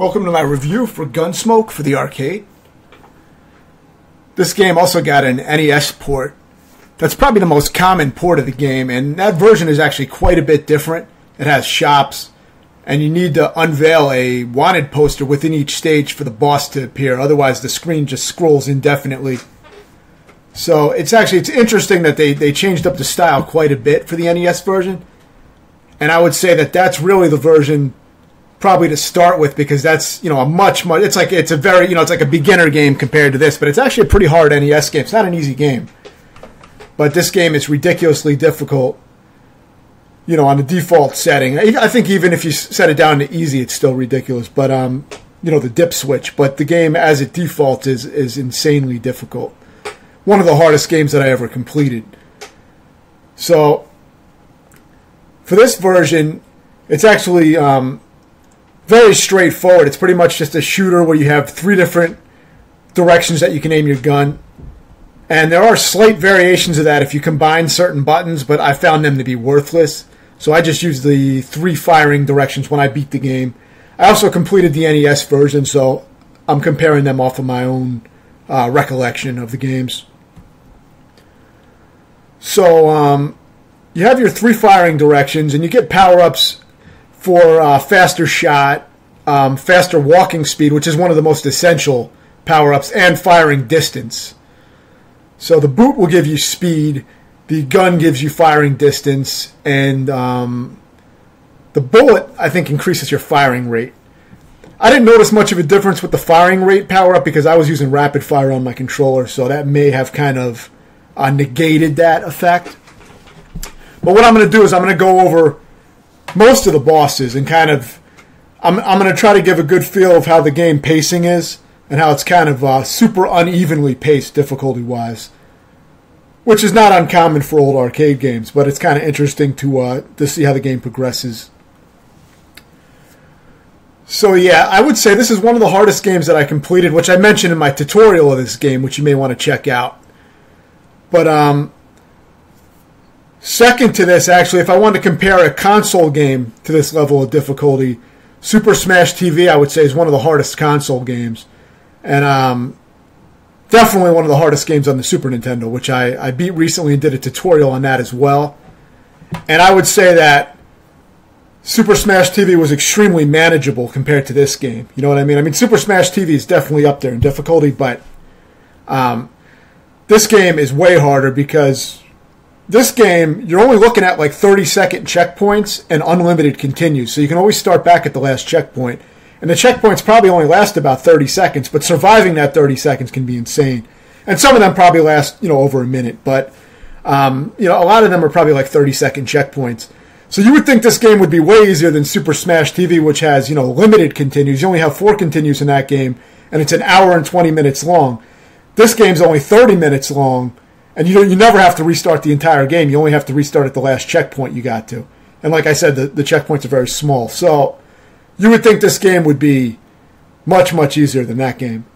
Welcome to my review for Gunsmoke for the arcade. This game also got an NES port. That's probably the most common port of the game, and that version is actually quite a bit different. It has shops, and you need to unveil a wanted poster within each stage for the boss to appear. Otherwise, the screen just scrolls indefinitely. So it's actually it's interesting that they, they changed up the style quite a bit for the NES version. And I would say that that's really the version probably to start with because that's you know a much much it's like it's a very you know it's like a beginner game compared to this but it's actually a pretty hard NES game. It's not an easy game. But this game is ridiculously difficult you know on the default setting. I think even if you set it down to easy it's still ridiculous. But um you know the dip switch. But the game as it defaults is is insanely difficult. One of the hardest games that I ever completed. So for this version it's actually um, very straightforward. It's pretty much just a shooter where you have three different directions that you can aim your gun. And there are slight variations of that if you combine certain buttons, but I found them to be worthless. So I just used the three firing directions when I beat the game. I also completed the NES version, so I'm comparing them off of my own uh, recollection of the games. So um, you have your three firing directions, and you get power ups for uh, faster shot, um, faster walking speed, which is one of the most essential power ups, and firing distance. So the boot will give you speed, the gun gives you firing distance, and um, the bullet, I think, increases your firing rate. I didn't notice much of a difference with the firing rate power up because I was using rapid fire on my controller, so that may have kind of uh, negated that effect. But what I'm going to do is I'm going to go over most of the bosses and kind of I'm I'm going to try to give a good feel of how the game pacing is and how it's kind of uh, super unevenly paced difficulty wise, which is not uncommon for old arcade games, but it's kind of interesting to uh, to see how the game progresses. So yeah, I would say this is one of the hardest games that I completed, which I mentioned in my tutorial of this game, which you may want to check out. But um, Second to this, actually, if I wanted to compare a console game to this level of difficulty, Super Smash TV, I would say, is one of the hardest console games. And um, definitely one of the hardest games on the Super Nintendo, which I, I beat recently and did a tutorial on that as well. And I would say that Super Smash TV was extremely manageable compared to this game. You know what I mean? I mean, Super Smash TV is definitely up there in difficulty, but um, this game is way harder because this game, you're only looking at like 30 second checkpoints and unlimited continues. So you can always start back at the last checkpoint. And the checkpoints probably only last about 30 seconds, but surviving that 30 seconds can be insane. And some of them probably last, you know, over a minute. But, um, you know, a lot of them are probably like 30 second checkpoints. So you would think this game would be way easier than Super Smash TV, which has, you know, limited continues. You only have four continues in that game, and it's an hour and 20 minutes long. This game's only 30 minutes long and you know you never have to restart the entire game. You only have to restart at the last checkpoint you got to. And like I said, the, the checkpoints are very small. So you would think this game would be much, much easier than that game.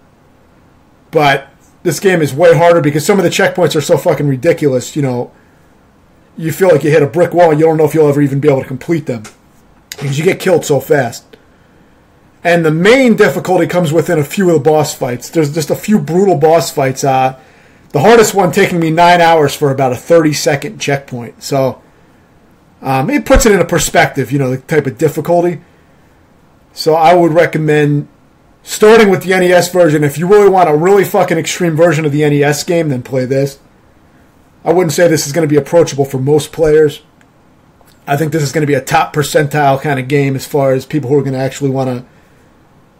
But this game is way harder because some of the checkpoints are so fucking ridiculous, you know. You feel like you hit a brick wall and you don't know if you'll ever even be able to complete them. Because you get killed so fast. And the main difficulty comes within a few of the boss fights. There's just a few brutal boss fights. Uh, the hardest one taking me nine hours for about a 30 second checkpoint. So um, it puts it in a perspective, you know, the type of difficulty. So I would recommend starting with the NES version. If you really want a really fucking extreme version of the NES game, then play this. I wouldn't say this is going to be approachable for most players. I think this is going to be a top percentile kind of game as far as people who are going to actually want to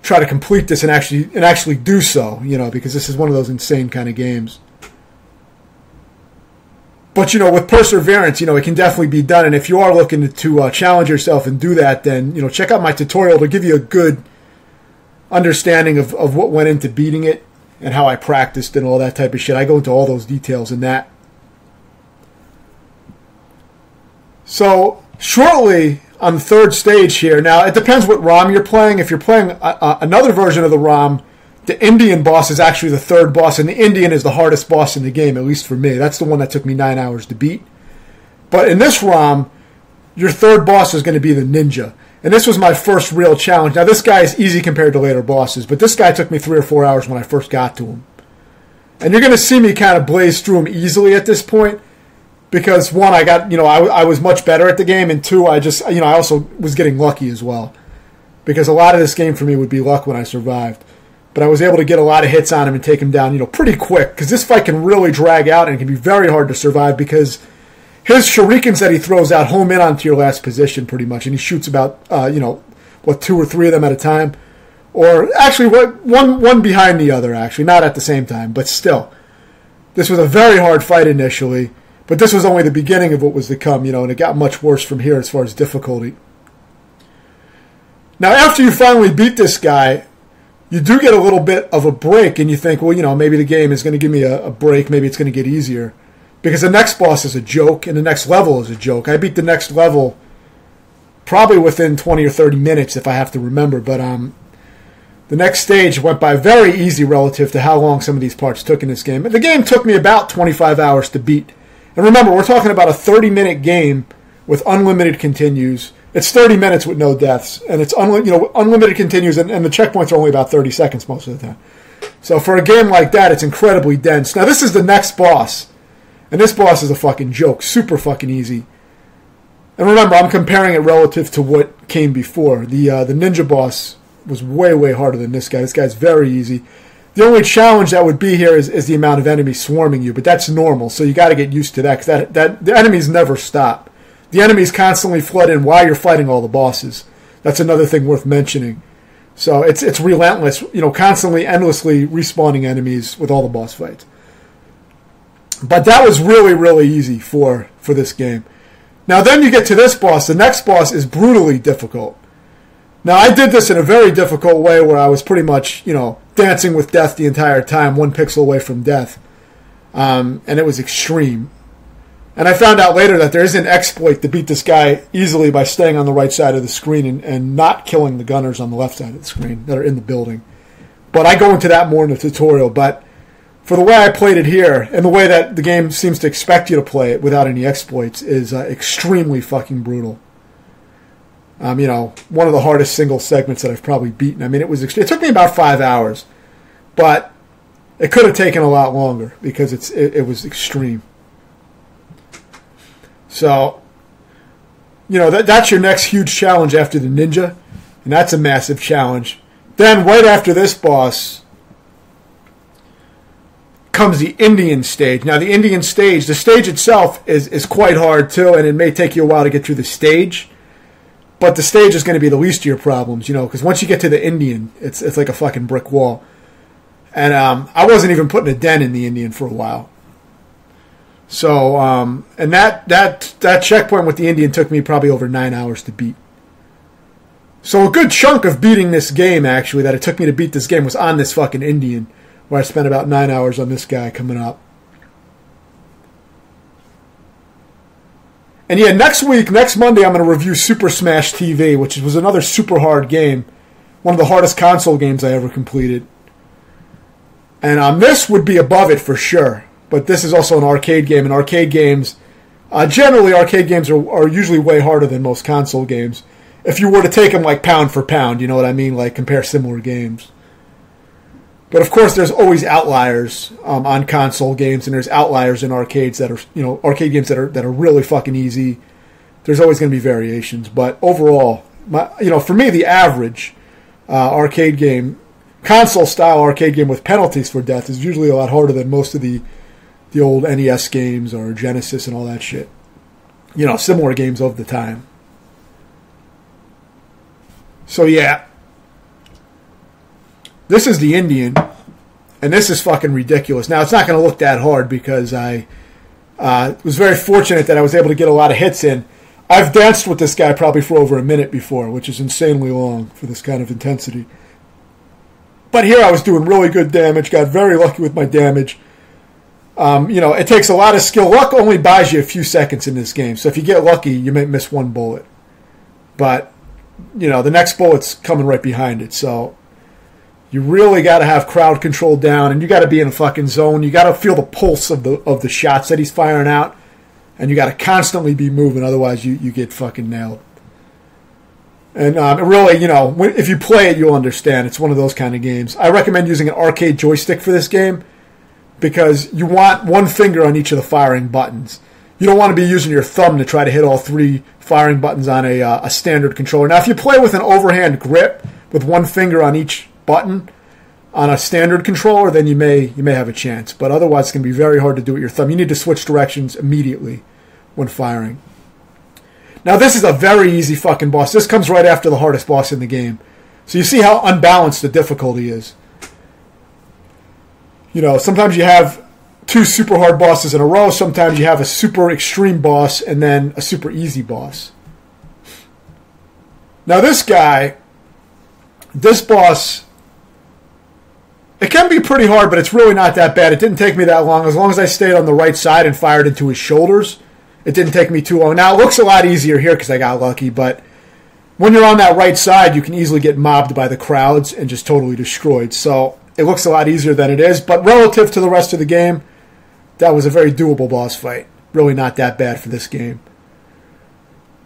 try to complete this and actually and actually do so, you know, because this is one of those insane kind of games. But you know, with perseverance, you know, it can definitely be done. And if you are looking to uh, challenge yourself and do that, then you know, check out my tutorial to give you a good understanding of, of what went into beating it and how I practiced and all that type of shit. I go into all those details in that. So shortly on the third stage here. Now it depends what ROM you're playing. If you're playing a, a, another version of the ROM the Indian boss is actually the third boss, and the Indian is the hardest boss in the game, at least for me. That's the one that took me nine hours to beat. But in this ROM, your third boss is going to be the ninja. And this was my first real challenge. Now, this guy is easy compared to later bosses, but this guy took me three or four hours when I first got to him. And you're going to see me kind of blaze through him easily at this point because, one, I got, you know, I, I was much better at the game, and two, I just, you know, I also was getting lucky as well. Because a lot of this game for me would be luck when I survived. But I was able to get a lot of hits on him and take him down, you know, pretty quick because this fight can really drag out and it can be very hard to survive because his shurikens that he throws out home in onto your last position pretty much, and he shoots about uh, you know what two or three of them at a time, or actually what one one behind the other actually not at the same time, but still, this was a very hard fight initially, but this was only the beginning of what was to come, you know, and it got much worse from here as far as difficulty. Now, after you finally beat this guy, you do get a little bit of a break, and you think, well, you know, maybe the game is going to give me a, a break, maybe it's going to get easier because the next boss is a joke and the next level is a joke. I beat the next level probably within 20 or 30 minutes if I have to remember, but um, the next stage went by very easy relative to how long some of these parts took in this game. The game took me about 25 hours to beat. And remember, we're talking about a 30 minute game with unlimited continues. It's 30 minutes with no deaths, and it's unli- you know unlimited continues, and, and the checkpoints are only about 30 seconds most of the time. So for a game like that, it's incredibly dense. Now this is the next boss and this boss is a fucking joke, super fucking easy. And remember, I'm comparing it relative to what came before. The uh, the ninja boss was way way harder than this guy. This guy's very easy. The only challenge that would be here is, is the amount of enemies swarming you, but that's normal. So you got to get used to that because that, that the enemies never stop. The enemies constantly flood in while you're fighting all the bosses. That's another thing worth mentioning. So it's it's relentless, you know, constantly, endlessly respawning enemies with all the boss fights. But that was really, really easy for, for this game. Now, then you get to this boss. The next boss is brutally difficult. Now, I did this in a very difficult way where I was pretty much, you know, dancing with death the entire time, one pixel away from death. Um, and it was extreme. And I found out later that there is an exploit to beat this guy easily by staying on the right side of the screen and, and not killing the gunners on the left side of the screen that are in the building. But I go into that more in the tutorial. But for the way I played it here and the way that the game seems to expect you to play it without any exploits is uh, extremely fucking brutal. Um, you know, one of the hardest single segments that I've probably beaten. I mean, it was it took me about five hours, but it could have taken a lot longer because it's it, it was extreme. So, you know, that that's your next huge challenge after the ninja, and that's a massive challenge. Then right after this boss, comes the Indian stage. Now, the Indian stage, the stage itself is, is quite hard too, and it may take you a while to get through the stage. But the stage is going to be the least of your problems, you know, because once you get to the Indian, it's it's like a fucking brick wall. And um, I wasn't even putting a dent in the Indian for a while. So, um, and that that that checkpoint with the Indian took me probably over nine hours to beat. So a good chunk of beating this game, actually, that it took me to beat this game was on this fucking Indian where I spent about nine hours on this guy coming up. And yeah, next week, next Monday, I'm going to review Super Smash TV, which was another super hard game. One of the hardest console games I ever completed. And um, this would be above it for sure. But this is also an arcade game, and arcade games, uh, generally, arcade games are, are usually way harder than most console games. If you were to take them like pound for pound, you know what I mean? Like compare similar games. But of course, there's always outliers um, on console games, and there's outliers in arcades that are, you know, arcade games that are that are really fucking easy. There's always going to be variations, but overall, my, you know, for me, the average uh, arcade game, console style arcade game with penalties for death is usually a lot harder than most of the the old NES games or Genesis and all that shit. You know, similar games of the time. So yeah, this is the Indian, and this is fucking ridiculous. Now, it's not going to look that hard because I uh, was very fortunate that I was able to get a lot of hits in. I've danced with this guy probably for over a minute before, which is insanely long for this kind of intensity. But here I was doing really good damage, got very lucky with my damage. Um, you know, it takes a lot of skill. Luck only buys you a few seconds in this game, so if you get lucky, you may miss one bullet. But, you know, the next bullet's coming right behind it, so you really got to have crowd control down, and you got to be in a fucking zone. You got to feel the pulse of the of the shots that he's firing out, and you got to constantly be moving. Otherwise, you you get fucking nailed. And um, really, you know, if you play it, you'll understand. It's one of those kind of games. I recommend using an arcade joystick for this game because you want one finger on each of the firing buttons. You don't want to be using your thumb to try to hit all three firing buttons on a, uh, a standard controller. Now, if you play with an overhand grip with one finger on each button on a standard controller, then you may you may have a chance. But otherwise, it's going to be very hard to do with your thumb. You need to switch directions immediately when firing. Now, this is a very easy fucking boss. This comes right after the hardest boss in the game. So you see how unbalanced the difficulty is. You know, sometimes you have two super hard bosses in a row. Sometimes you have a super extreme boss and then a super easy boss. Now, this guy, this boss, it can be pretty hard, but it's really not that bad. It didn't take me that long. As long as I stayed on the right side and fired into his shoulders, it didn't take me too long. Now it looks a lot easier here because I got lucky, but when you're on that right side, you can easily get mobbed by the crowds and just totally destroyed. So it looks a lot easier than it is, but relative to the rest of the game, that was a very doable boss fight. Really not that bad for this game.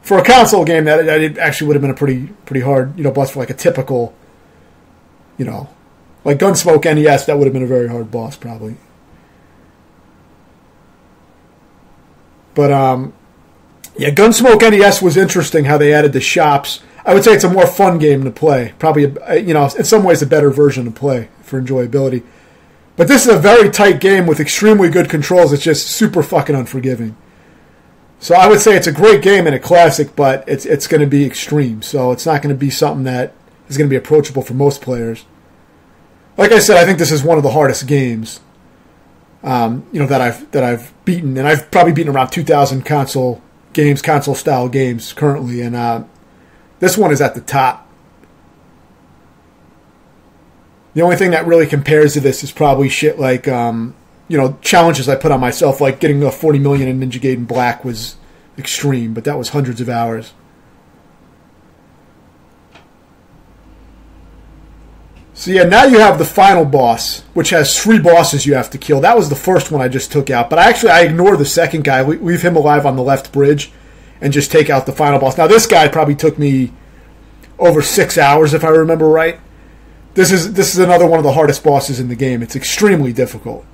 For a console game, that, that actually would have been a pretty pretty hard, you know, boss for like a typical, you know, like Gunsmoke NES. That would have been a very hard boss probably. But um, yeah, Gunsmoke NES was interesting how they added the shops. I would say it's a more fun game to play. Probably, you know, in some ways a better version to play for enjoyability. But this is a very tight game with extremely good controls. It's just super fucking unforgiving. So I would say it's a great game and a classic, but it's it's going to be extreme. So it's not going to be something that is going to be approachable for most players. Like I said, I think this is one of the hardest games um, you know that I've that I've beaten, and I've probably beaten around 2,000 console games, console style games currently, and uh, this one is at the top. The only thing that really compares to this is probably shit like um, you know challenges I put on myself, like getting a 40 million in Ninja Gaiden Black was extreme, but that was hundreds of hours. So yeah, now you have the final boss, which has three bosses you have to kill. That was the first one I just took out, but I actually I ignore the second guy, leave him alive on the left bridge, and just take out the final boss. Now this guy probably took me over six hours if I remember right. This is this is another one of the hardest bosses in the game. It's extremely difficult.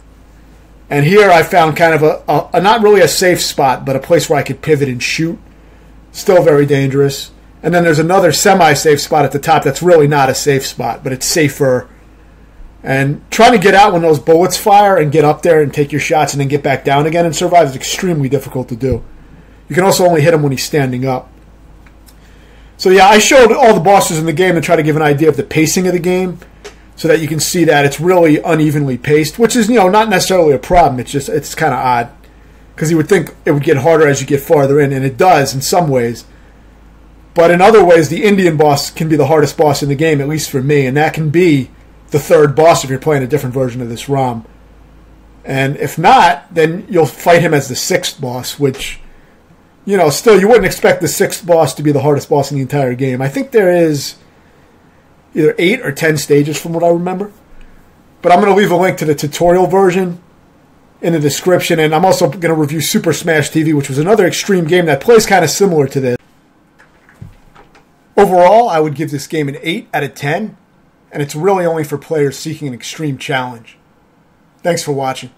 And here I found kind of a, a, a not really a safe spot, but a place where I could pivot and shoot. Still very dangerous. And then there's another semi safe spot at the top that's really not a safe spot, but it's safer. And trying to get out when those bullets fire and get up there and take your shots and then get back down again and survive is extremely difficult to do. You can also only hit him when he's standing up. So yeah, I showed all the bosses in the game to try to give an idea of the pacing of the game, so that you can see that it's really unevenly paced, which is you know not necessarily a problem. It's just it's kind of odd because you would think it would get harder as you get farther in, and it does in some ways. But in other ways, the Indian boss can be the hardest boss in the game, at least for me, and that can be the third boss if you're playing a different version of this ROM. And if not, then you'll fight him as the sixth boss, which, you know, still you wouldn't expect the sixth boss to be the hardest boss in the entire game. I think there is either eight or ten stages from what I remember. But I'm going to leave a link to the tutorial version in the description, and I'm also going to review Super Smash TV, which was another extreme game that plays kind of similar to this. Overall, I would give this game an 8 out of 10, and it's really only for players seeking an extreme challenge. Thanks for watching.